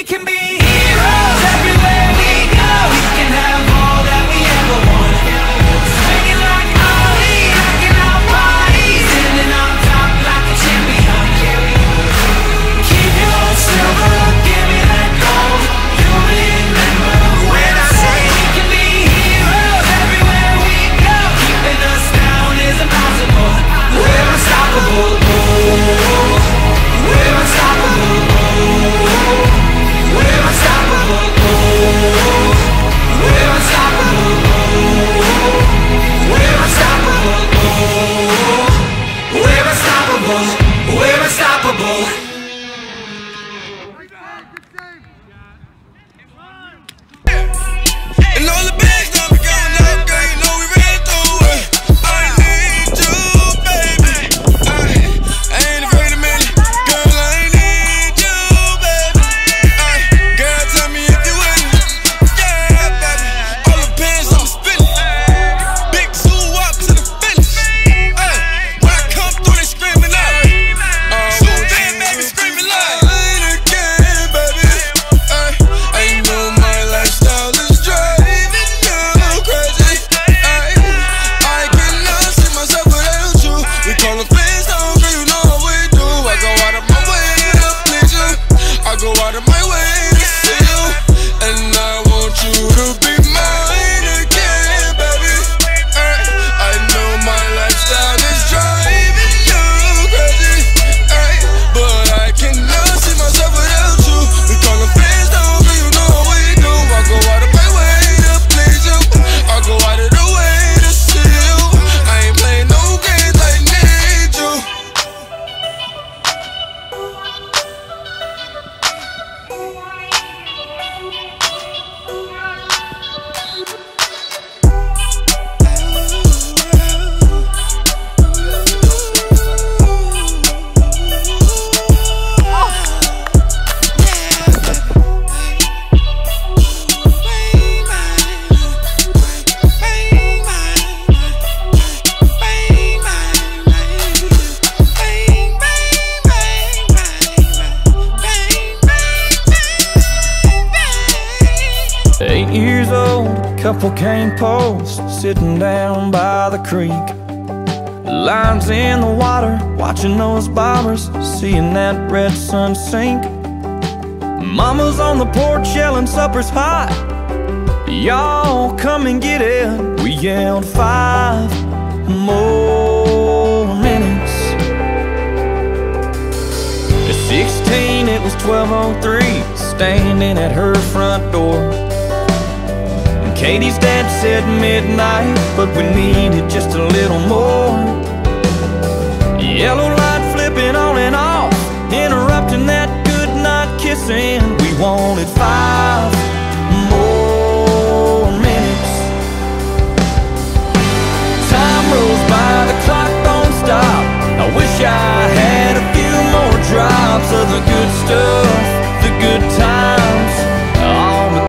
they can be. out of my way. To see you, and I want you to Cane post sitting down by the creek. Lines in the water, watching those bobbers Seeing that red sun sink. Mama's on the porch yelling supper's hot. Y'all come and get it. We yelled five more minutes. At 16 it was 12.03 Standing at her front door. Katie's dad said midnight, but we needed just a little more. Yellow light flipping on and off, interrupting that good night kissing. We wanted five